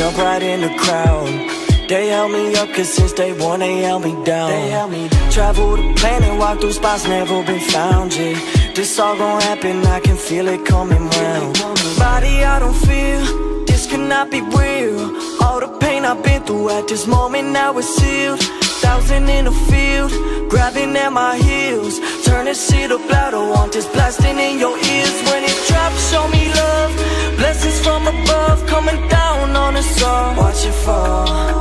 jump right in the crowd. They held me up cause since day one they held me down, they held me down. Travel the planet, walk through spots never been found It, This all gon' happen, I can feel it coming round cannot be real. All the pain I've been through at this moment now it's sealed. Thousand in the field, grabbing at my heels. Turn this shit up louder, want this blasting in your ears. When it drops, show me love. Blessings from above, coming down on us all. Watch it fall